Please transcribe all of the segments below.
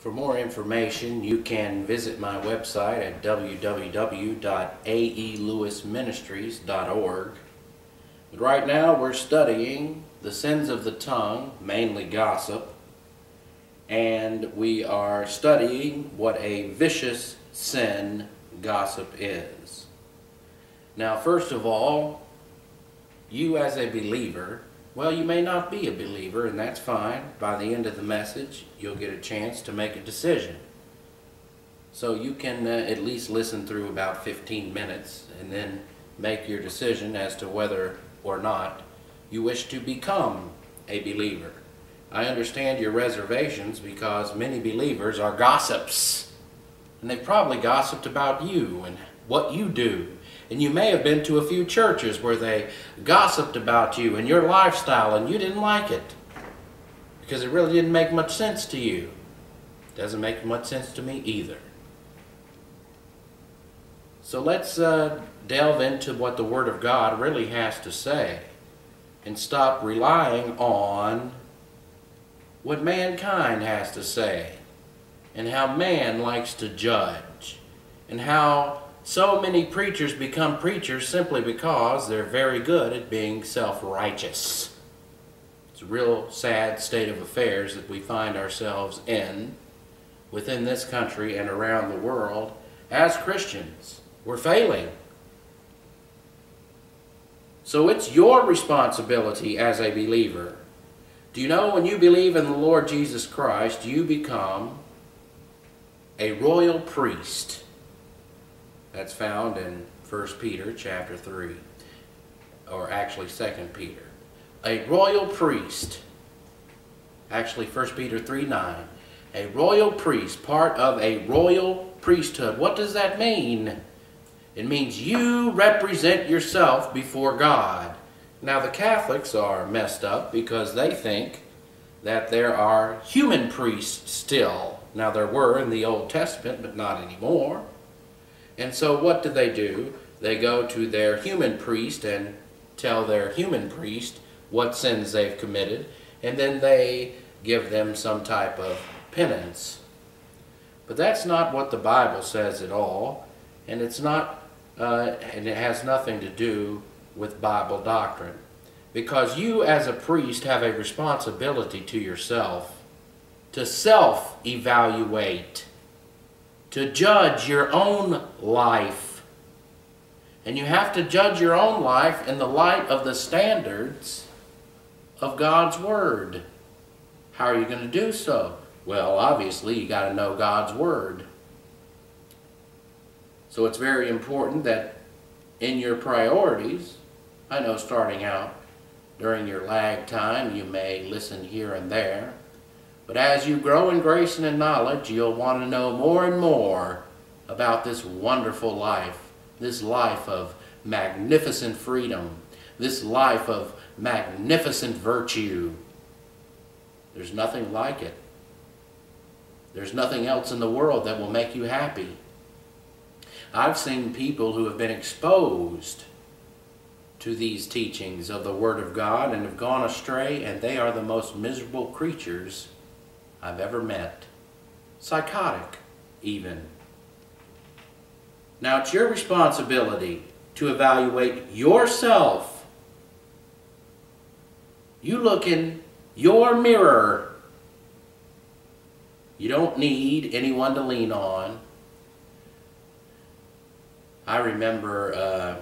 For more information, you can visit my website at www.aelewisministries.org. But right now we're studying the sins of the tongue, mainly gossip, and we are studying what a vicious sin gossip is. Now, first of all, you as a believer well, you may not be a believer, and that's fine. By the end of the message, you'll get a chance to make a decision. So you can uh, at least listen through about 15 minutes and then make your decision as to whether or not you wish to become a believer. I understand your reservations because many believers are gossips. And they've probably gossiped about you and what you do and you may have been to a few churches where they gossiped about you and your lifestyle and you didn't like it because it really didn't make much sense to you. Doesn't make much sense to me either. So let's uh, delve into what the Word of God really has to say and stop relying on what mankind has to say and how man likes to judge and how so many preachers become preachers simply because they're very good at being self-righteous. It's a real sad state of affairs that we find ourselves in within this country and around the world as Christians. We're failing. So it's your responsibility as a believer. Do you know when you believe in the Lord Jesus Christ, you become a royal priest. That's found in 1 Peter chapter 3, or actually 2 Peter. A royal priest, actually 1 Peter 3, 9. A royal priest, part of a royal priesthood. What does that mean? It means you represent yourself before God. Now the Catholics are messed up because they think that there are human priests still. Now there were in the Old Testament, but not anymore. And so what do they do? They go to their human priest and tell their human priest what sins they've committed, and then they give them some type of penance. But that's not what the Bible says at all, and it's not, uh, and it has nothing to do with Bible doctrine. Because you as a priest have a responsibility to yourself to self-evaluate to judge your own life. And you have to judge your own life in the light of the standards of God's Word. How are you going to do so? Well, obviously, you got to know God's Word. So it's very important that in your priorities, I know starting out, during your lag time, you may listen here and there. But as you grow in grace and in knowledge, you'll want to know more and more about this wonderful life, this life of magnificent freedom, this life of magnificent virtue. There's nothing like it. There's nothing else in the world that will make you happy. I've seen people who have been exposed to these teachings of the Word of God and have gone astray, and they are the most miserable creatures I've ever met. Psychotic, even. Now, it's your responsibility to evaluate yourself. You look in your mirror. You don't need anyone to lean on. I remember uh,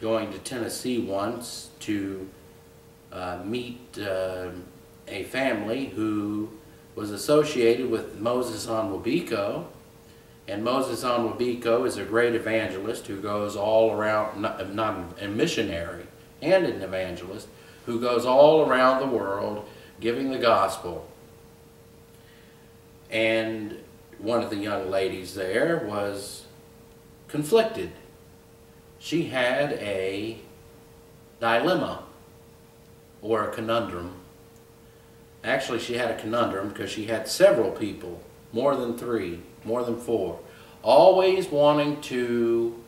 going to Tennessee once to uh, meet uh, a family who was associated with Moses Onwubiko. And Moses Onwubiko is a great evangelist who goes all around, not, not a missionary and an evangelist, who goes all around the world giving the gospel. And one of the young ladies there was conflicted. She had a dilemma or a conundrum Actually, she had a conundrum because she had several people, more than three, more than four, always wanting to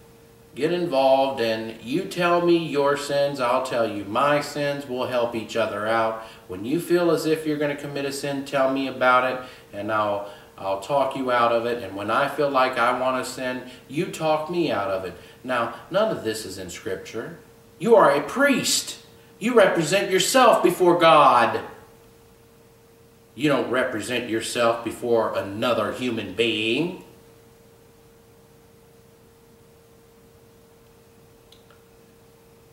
get involved and you tell me your sins, I'll tell you my sins, we'll help each other out. When you feel as if you're going to commit a sin, tell me about it and I'll, I'll talk you out of it, and when I feel like I want to sin, you talk me out of it. Now, none of this is in Scripture. You are a priest. You represent yourself before God. You don't represent yourself before another human being.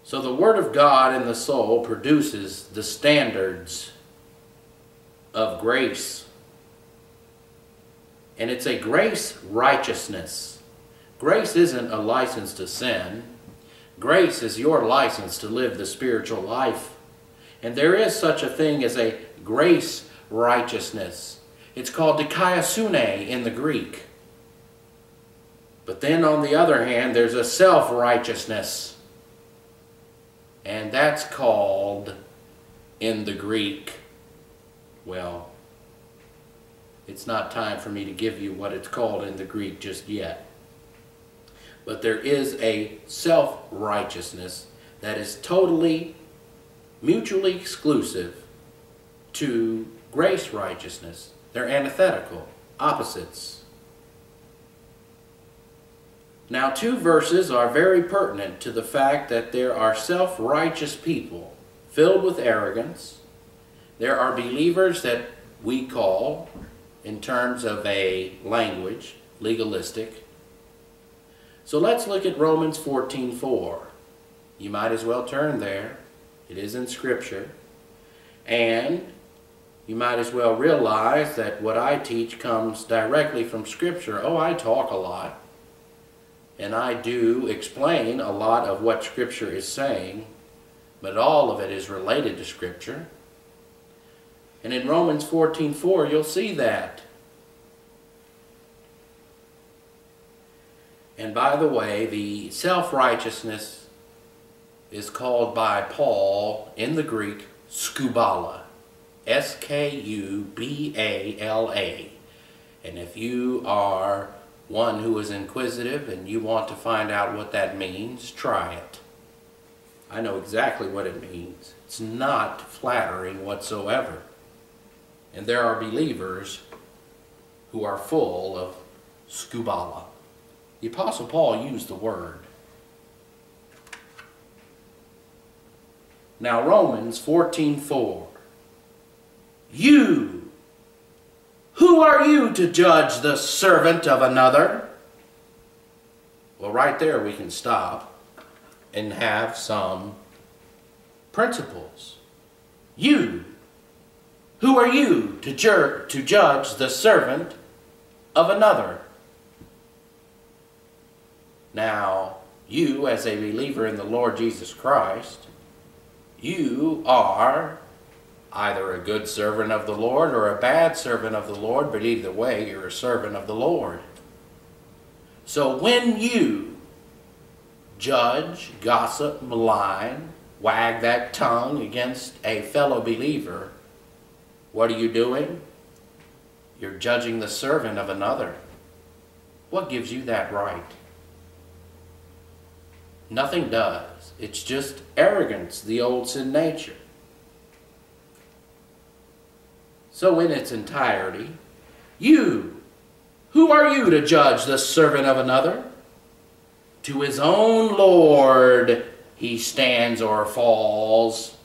So the Word of God in the soul produces the standards of grace. And it's a grace righteousness. Grace isn't a license to sin. Grace is your license to live the spiritual life. And there is such a thing as a grace righteousness. It's called dikaiosune in the Greek. But then on the other hand, there's a self-righteousness. And that's called, in the Greek, well, it's not time for me to give you what it's called in the Greek just yet. But there is a self-righteousness that is totally, mutually exclusive to grace righteousness. They're antithetical, opposites. Now, two verses are very pertinent to the fact that there are self-righteous people filled with arrogance. There are believers that we call, in terms of a language, legalistic. So let's look at Romans 14:4. You might as well turn there. It is in Scripture. And you might as well realize that what I teach comes directly from Scripture. Oh, I talk a lot. And I do explain a lot of what Scripture is saying, but all of it is related to Scripture. And in Romans 14:4, you'll see that. And by the way, the self-righteousness is called by Paul in the Greek skubala. S-K-U-B-A-L-A. And if you are one who is inquisitive and you want to find out what that means, try it. I know exactly what it means. It's not flattering whatsoever. And there are believers who are full of skubala. The Apostle Paul used the word. Now Romans 14:4. You, who are you to judge the servant of another? Well, right there we can stop and have some principles. You, who are you to, ju to judge the servant of another? Now, you as a believer in the Lord Jesus Christ, you are either a good servant of the Lord or a bad servant of the Lord, but either way, you're a servant of the Lord. So when you judge, gossip, malign, wag that tongue against a fellow believer, what are you doing? You're judging the servant of another. What gives you that right? Nothing does. It's just arrogance, the old sin nature. So in its entirety, you, who are you to judge the servant of another? To his own Lord he stands or falls,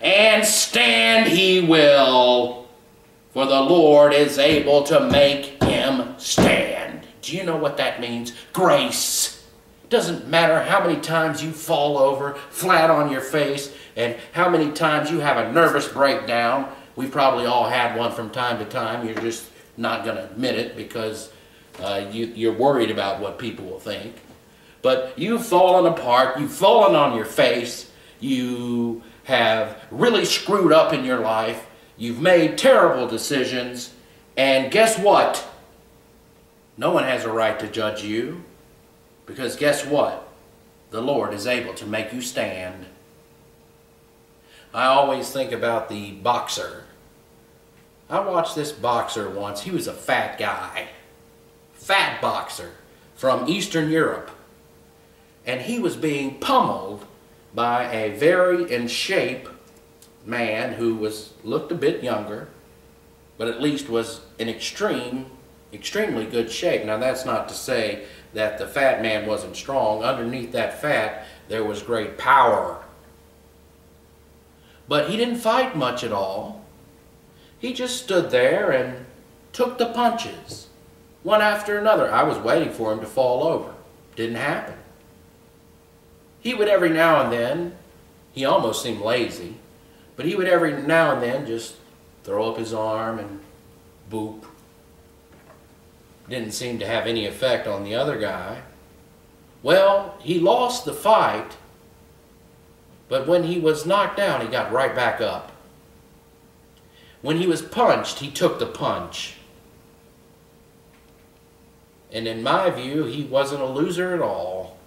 and stand he will, for the Lord is able to make him stand. Do you know what that means? Grace. Doesn't matter how many times you fall over flat on your face and how many times you have a nervous breakdown. We've probably all had one from time to time. You're just not going to admit it because uh, you, you're worried about what people will think. But you've fallen apart. You've fallen on your face. You have really screwed up in your life. You've made terrible decisions. And guess what? No one has a right to judge you. Because guess what? The Lord is able to make you stand. I always think about the boxer. I watched this boxer once. He was a fat guy. Fat boxer from Eastern Europe. And he was being pummeled by a very in shape man who was looked a bit younger, but at least was in extreme extremely good shape. Now, that's not to say that the fat man wasn't strong. Underneath that fat, there was great power. But he didn't fight much at all. He just stood there and took the punches, one after another. I was waiting for him to fall over. Didn't happen. He would every now and then, he almost seemed lazy, but he would every now and then just throw up his arm and boop. Didn't seem to have any effect on the other guy. Well, he lost the fight, but when he was knocked down, he got right back up. When he was punched, he took the punch. And in my view, he wasn't a loser at all.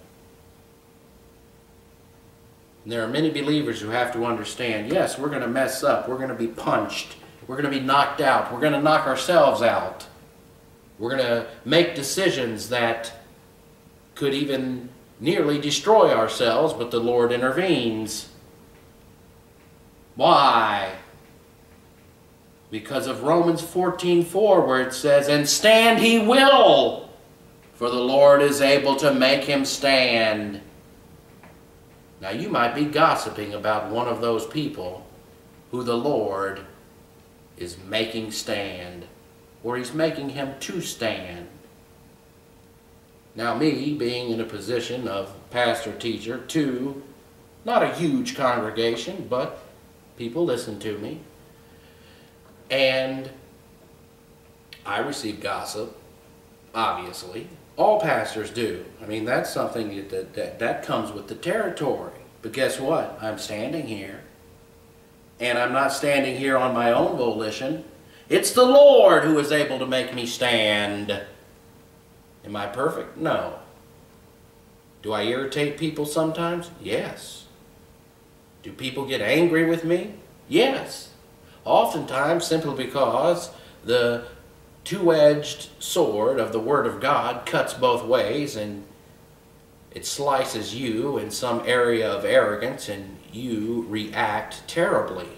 And there are many believers who have to understand, yes, we're going to mess up. We're going to be punched. We're going to be knocked out. We're going to knock ourselves out. We're going to make decisions that could even nearly destroy ourselves, but the Lord intervenes. Why? Because of Romans 14, 4, where it says, And stand he will, for the Lord is able to make him stand. Now you might be gossiping about one of those people who the Lord is making stand, or he's making him to stand. Now me, being in a position of pastor-teacher to not a huge congregation, but people listen to me, and I receive gossip, obviously. All pastors do. I mean, that's something that, that, that comes with the territory. But guess what? I'm standing here and I'm not standing here on my own volition. It's the Lord who is able to make me stand. Am I perfect? No. Do I irritate people sometimes? Yes. Do people get angry with me? Yes. Oftentimes simply because the two-edged sword of the Word of God cuts both ways and it slices you in some area of arrogance and you react terribly.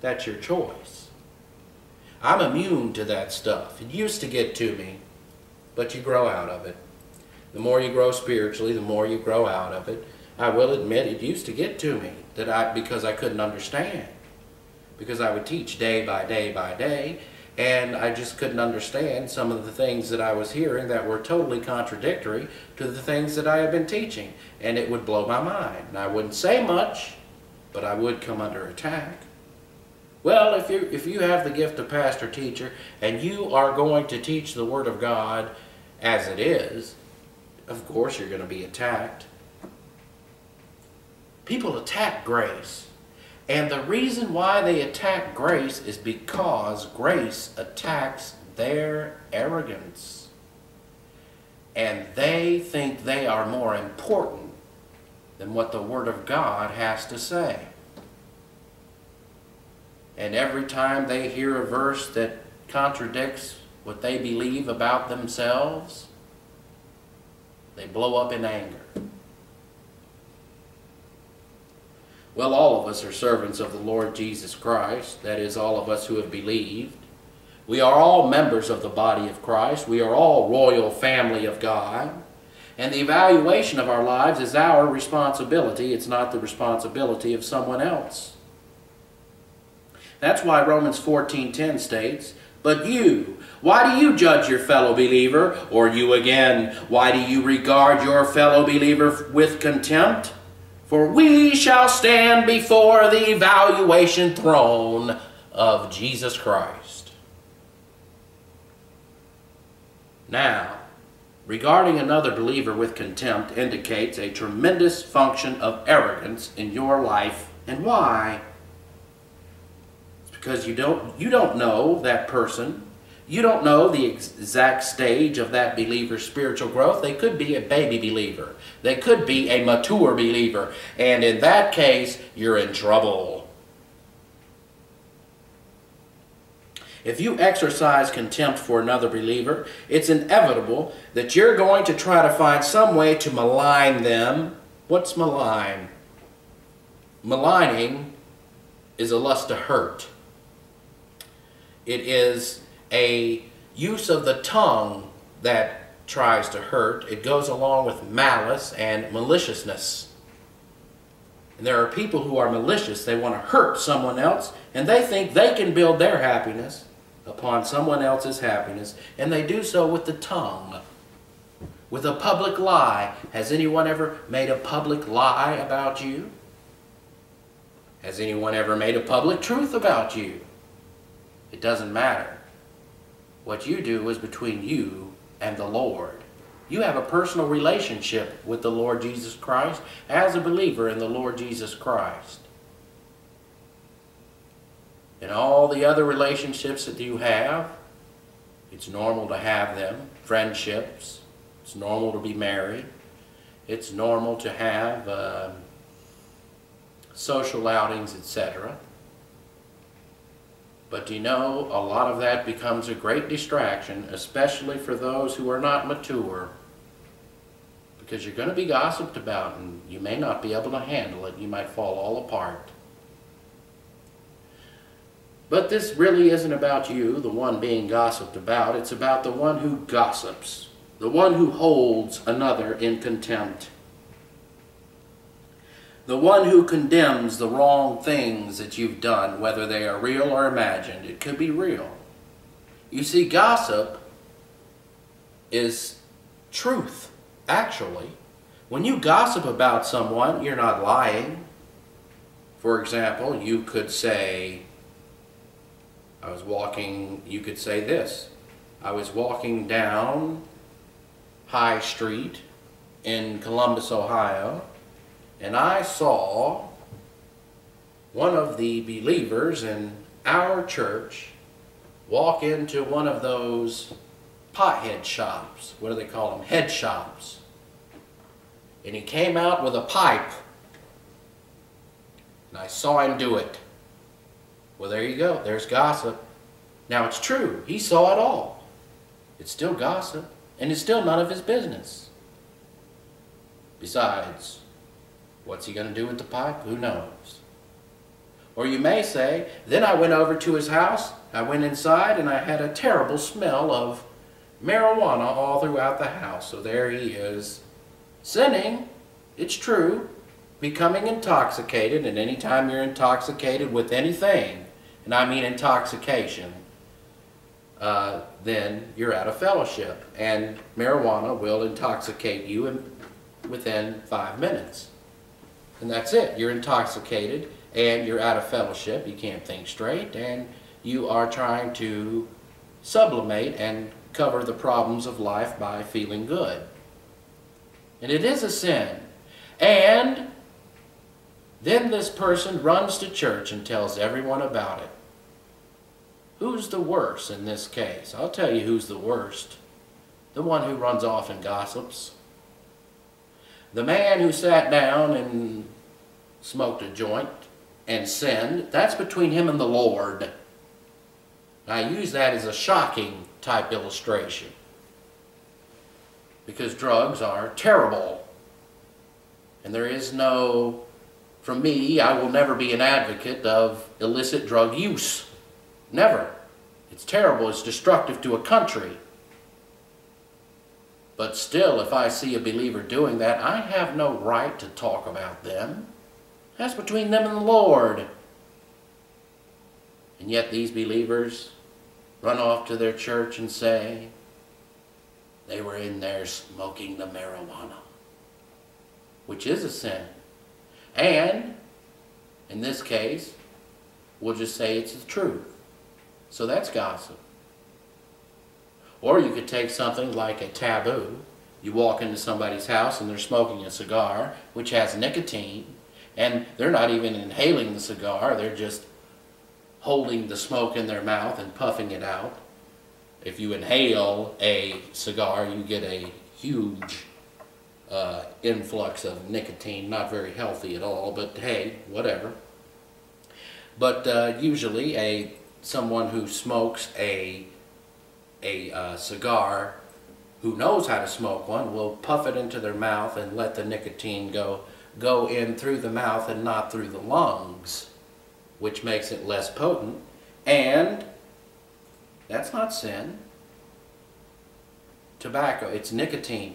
That's your choice. I'm immune to that stuff. It used to get to me, but you grow out of it. The more you grow spiritually, the more you grow out of it. I will admit it used to get to me that I because I couldn't understand. Because I would teach day by day by day and I just couldn't understand some of the things that I was hearing that were totally contradictory to the things that I had been teaching. And it would blow my mind. And I wouldn't say much, but I would come under attack. Well, if you, if you have the gift of pastor teacher and you are going to teach the Word of God as it is, of course you're going to be attacked. People attack grace. And the reason why they attack grace is because grace attacks their arrogance. And they think they are more important than what the Word of God has to say. And every time they hear a verse that contradicts what they believe about themselves, they blow up in anger. Well, all of us are servants of the Lord Jesus Christ, that is, all of us who have believed. We are all members of the body of Christ. We are all royal family of God. And the evaluation of our lives is our responsibility. It's not the responsibility of someone else. That's why Romans 14.10 states, But you, why do you judge your fellow believer? Or you again, why do you regard your fellow believer with contempt? For we shall stand before the evaluation throne of Jesus Christ. Now, regarding another believer with contempt indicates a tremendous function of arrogance in your life. And why? It's because you don't, you don't know that person you don't know the exact stage of that believer's spiritual growth. They could be a baby believer. They could be a mature believer. And in that case, you're in trouble. If you exercise contempt for another believer, it's inevitable that you're going to try to find some way to malign them. What's malign? Maligning is a lust to hurt. It is a use of the tongue that tries to hurt. It goes along with malice and maliciousness. And there are people who are malicious. They want to hurt someone else, and they think they can build their happiness upon someone else's happiness, and they do so with the tongue, with a public lie. Has anyone ever made a public lie about you? Has anyone ever made a public truth about you? It doesn't matter. What you do is between you and the Lord. You have a personal relationship with the Lord Jesus Christ as a believer in the Lord Jesus Christ. In all the other relationships that you have, it's normal to have them. Friendships, it's normal to be married. It's normal to have uh, social outings, etc. But do you know, a lot of that becomes a great distraction, especially for those who are not mature. Because you're going to be gossiped about and you may not be able to handle it. You might fall all apart. But this really isn't about you, the one being gossiped about. It's about the one who gossips, the one who holds another in contempt the one who condemns the wrong things that you've done, whether they are real or imagined. It could be real. You see, gossip is truth, actually. When you gossip about someone, you're not lying. For example, you could say, I was walking, you could say this. I was walking down High Street in Columbus, Ohio, and I saw one of the believers in our church walk into one of those pothead shops. What do they call them? Head shops. And he came out with a pipe. And I saw him do it. Well, there you go. There's gossip. Now, it's true. He saw it all. It's still gossip. And it's still none of his business. Besides, What's he going to do with the pipe? Who knows? Or you may say, then I went over to his house, I went inside, and I had a terrible smell of marijuana all throughout the house. So there he is, sinning, it's true, becoming intoxicated, and anytime you're intoxicated with anything, and I mean intoxication, uh, then you're out of fellowship. And marijuana will intoxicate you in, within five minutes. And that's it. You're intoxicated and you're out of fellowship. You can't think straight and you are trying to sublimate and cover the problems of life by feeling good. And it is a sin. And then this person runs to church and tells everyone about it. Who's the worst in this case? I'll tell you who's the worst. The one who runs off and gossips. The man who sat down and smoked a joint and sinned, that's between him and the Lord. I use that as a shocking type illustration because drugs are terrible. And there is no, from me, I will never be an advocate of illicit drug use. Never. It's terrible. It's destructive to a country. But still, if I see a believer doing that, I have no right to talk about them. That's between them and the Lord. And yet these believers run off to their church and say they were in there smoking the marijuana, which is a sin. And, in this case, we'll just say it's the truth. So that's gossip. Or you could take something like a taboo. You walk into somebody's house and they're smoking a cigar, which has nicotine, and they're not even inhaling the cigar, they're just holding the smoke in their mouth and puffing it out. If you inhale a cigar, you get a huge uh, influx of nicotine, not very healthy at all, but hey, whatever. But uh, usually a someone who smokes a a uh, cigar who knows how to smoke one will puff it into their mouth and let the nicotine go go in through the mouth and not through the lungs, which makes it less potent. And that's not sin. tobacco. It's nicotine.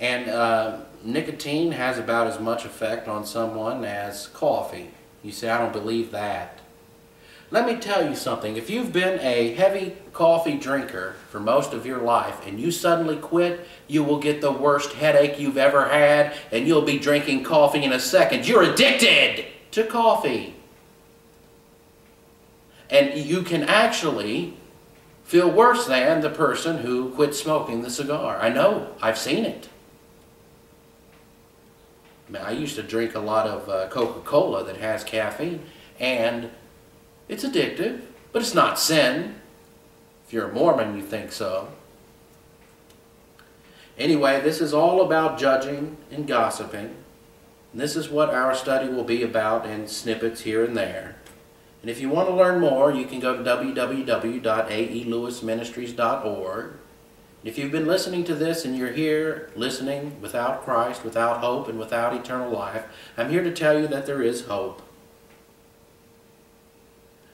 And uh, nicotine has about as much effect on someone as coffee. You say, I don't believe that. Let me tell you something. If you've been a heavy coffee drinker for most of your life and you suddenly quit, you will get the worst headache you've ever had and you'll be drinking coffee in a second. You're addicted to coffee. And you can actually feel worse than the person who quit smoking the cigar. I know. I've seen it. I used to drink a lot of uh, Coca-Cola that has caffeine, and it's addictive, but it's not sin. If you're a Mormon, you think so. Anyway, this is all about judging and gossiping. And this is what our study will be about in snippets here and there. And if you want to learn more, you can go to www.aelewisministries.org. If you've been listening to this and you're here listening without Christ, without hope, and without eternal life, I'm here to tell you that there is hope.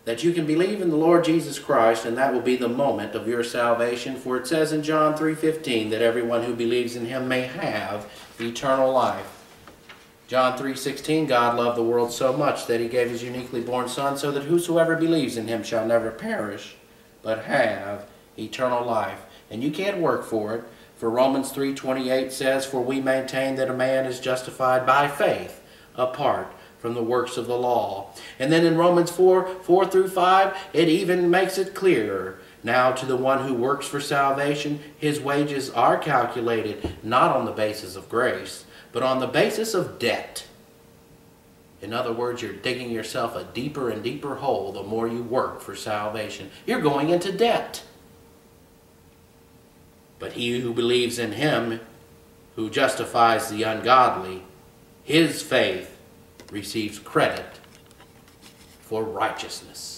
That you can believe in the Lord Jesus Christ and that will be the moment of your salvation. For it says in John 3.15 that everyone who believes in him may have eternal life. John 3.16, God loved the world so much that he gave his uniquely born Son so that whosoever believes in him shall never perish, but have eternal life. And you can't work for it. For Romans 3.28 says, For we maintain that a man is justified by faith apart from the works of the law. And then in Romans 4, 4 through 5, it even makes it clearer. Now to the one who works for salvation, his wages are calculated not on the basis of grace, but on the basis of debt. In other words, you're digging yourself a deeper and deeper hole the more you work for salvation. You're going into debt. But he who believes in him, who justifies the ungodly, his faith receives credit for righteousness.